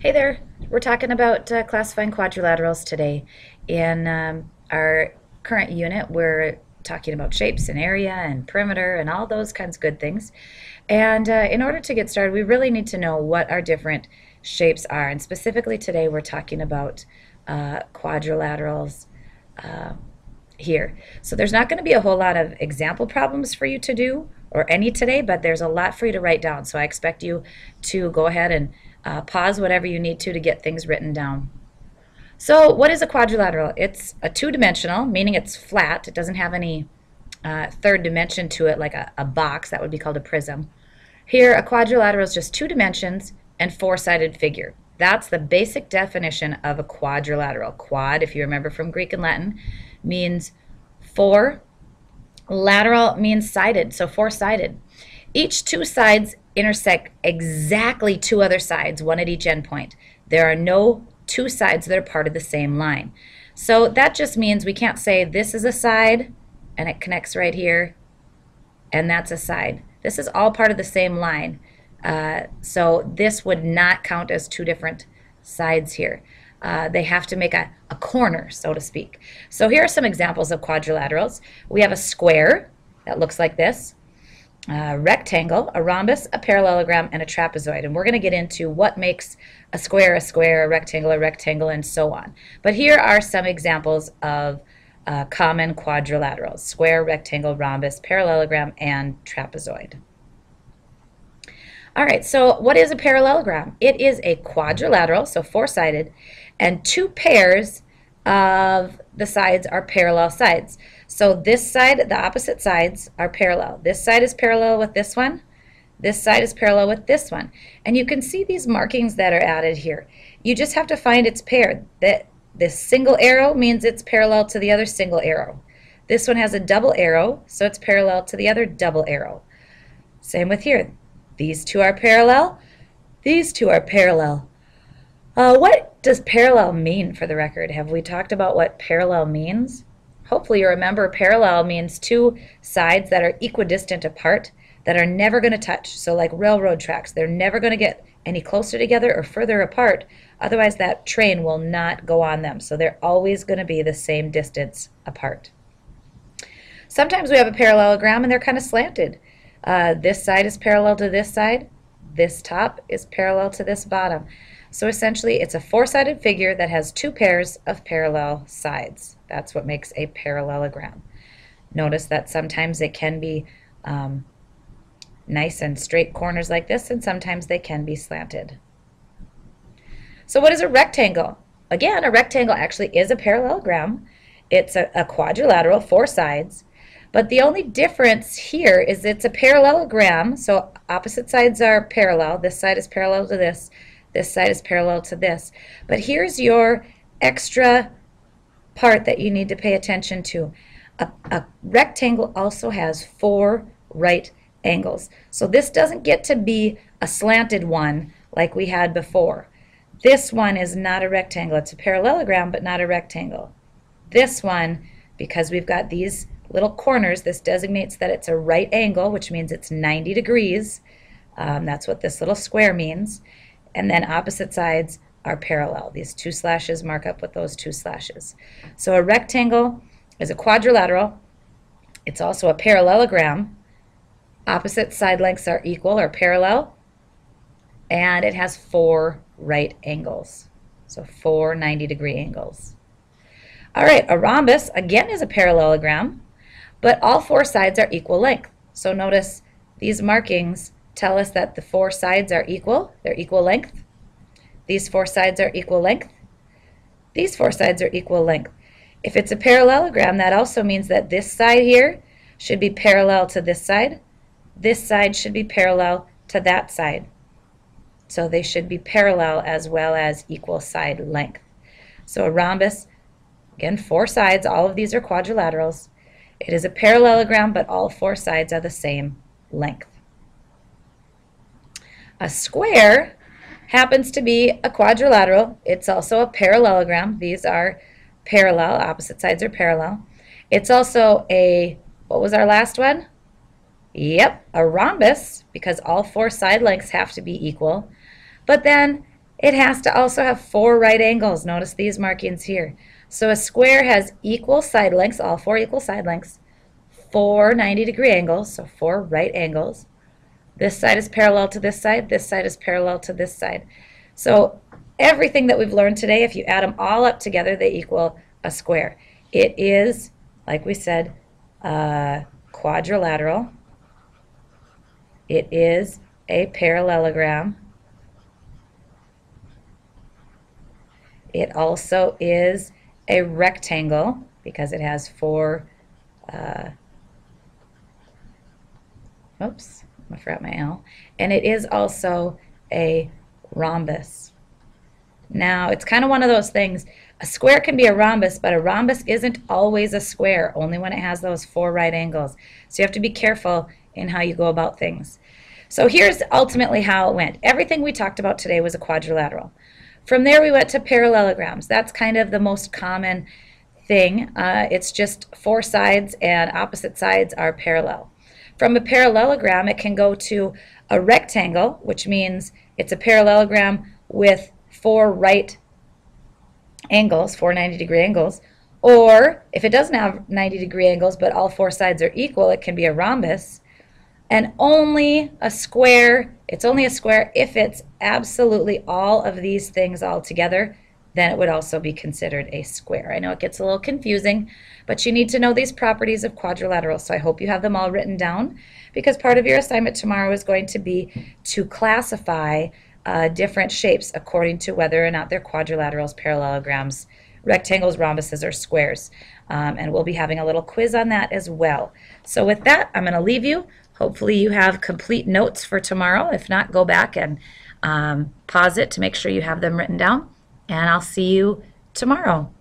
Hey there, we're talking about uh, classifying quadrilaterals today. In um, our current unit, we're talking about shapes and area and perimeter and all those kinds of good things. And uh, in order to get started, we really need to know what our different shapes are. And specifically today, we're talking about uh, quadrilaterals uh, here. So there's not going to be a whole lot of example problems for you to do or any today, but there's a lot for you to write down. So I expect you to go ahead and uh, pause whatever you need to to get things written down. So what is a quadrilateral? It's a two-dimensional, meaning it's flat. It doesn't have any uh, third dimension to it like a, a box. That would be called a prism. Here, a quadrilateral is just two dimensions and four-sided figure. That's the basic definition of a quadrilateral. Quad, if you remember from Greek and Latin, means four. Lateral means sided, so four-sided. Each two sides intersect exactly two other sides, one at each endpoint. There are no two sides that are part of the same line. So that just means we can't say this is a side and it connects right here and that's a side. This is all part of the same line. Uh, so this would not count as two different sides here. Uh, they have to make a, a corner, so to speak. So here are some examples of quadrilaterals. We have a square that looks like this a rectangle, a rhombus, a parallelogram, and a trapezoid. And we're going to get into what makes a square a square, a rectangle a rectangle, and so on. But here are some examples of uh, common quadrilaterals, square, rectangle, rhombus, parallelogram, and trapezoid. All right, so what is a parallelogram? It is a quadrilateral, so four-sided, and two pairs of the sides are parallel sides. So this side, the opposite sides are parallel. This side is parallel with this one. This side is parallel with this one. And you can see these markings that are added here. You just have to find its pair. That This single arrow means it's parallel to the other single arrow. This one has a double arrow, so it's parallel to the other double arrow. Same with here. These two are parallel. These two are parallel. Uh, what does parallel mean for the record? Have we talked about what parallel means? Hopefully you remember parallel means two sides that are equidistant apart that are never going to touch. So like railroad tracks, they're never going to get any closer together or further apart. Otherwise that train will not go on them. So they're always going to be the same distance apart. Sometimes we have a parallelogram and they're kind of slanted. Uh, this side is parallel to this side. This top is parallel to this bottom. So essentially, it's a four-sided figure that has two pairs of parallel sides. That's what makes a parallelogram. Notice that sometimes it can be um, nice and straight corners like this, and sometimes they can be slanted. So what is a rectangle? Again, a rectangle actually is a parallelogram. It's a, a quadrilateral, four sides. But the only difference here is it's a parallelogram, so opposite sides are parallel. This side is parallel to this. This side is parallel to this. But here's your extra part that you need to pay attention to. A, a, rectangle also has four right angles. So this doesn't get to be a slanted one like we had before. This one is not a rectangle. It's a parallelogram, but not a rectangle. This one, because we've got these little corners, this designates that it's a right angle, which means it's 90 degrees. Um, that's what this little square means and then opposite sides are parallel. These two slashes mark up with those two slashes. So a rectangle is a quadrilateral. It's also a parallelogram. Opposite side lengths are equal or parallel. And it has four right angles. So four 90 degree angles. All right, a rhombus, again, is a parallelogram, but all four sides are equal length. So notice these markings tell us that the four sides are equal. They're equal length. These four sides are equal length. These four sides are equal length. If it's a parallelogram, that also means that this side here should be parallel to this side. This side should be parallel to that side. So they should be parallel as well as equal side length. So a rhombus, again, four sides. All of these are quadrilaterals. It is a parallelogram, but all four sides are the same length. A square happens to be a quadrilateral. It's also a parallelogram. These are parallel. Opposite sides are parallel. It's also a, what was our last one? Yep, a rhombus, because all four side lengths have to be equal. But then It has to also have four right angles. Notice these markings here. So a square has equal side lengths, all four equal side lengths, four 90 degree angles, so four right angles. This side is parallel to this side, this side is parallel to this side. So everything that we've learned today, if you add them all up together, they equal a square. It is, like we said, uh, quadrilateral. It is a parallelogram. It also is a rectangle because it has four, uh, oops, I forgot my L. And it is also a rhombus. Now, it's kind of one of those things. A square can be a rhombus, but a rhombus isn't always a square, only when it has those four right angles. So you have to be careful in how you go about things. So here's ultimately how it went. Everything we talked about today was a quadrilateral. From there, we went to parallelograms. That's kind of the most common thing. Uh, it's just four sides and opposite sides are parallel. From a parallelogram, it can go to a rectangle, which means it's a parallelogram with four right angles, four 90 degree angles. Or if it doesn't have 90 degree angles, but all four sides are equal, it can be a rhombus. And only a square, it's only a square if it's absolutely all of these things all together, then it would also be considered a square. I know it gets a little confusing, but you need to know these properties of quadrilaterals. So I hope you have them all written down because part of your assignment tomorrow is going to be to classify uh, different shapes according to whether or not they're quadrilaterals, parallelograms, rectangles, rhombuses, or squares. Um, and we'll be having a little quiz on that as well. So with that, I'm going to leave you. Hopefully you have complete notes for tomorrow. If not, go back and um, pause it to make sure you have them written down. And I'll see you tomorrow.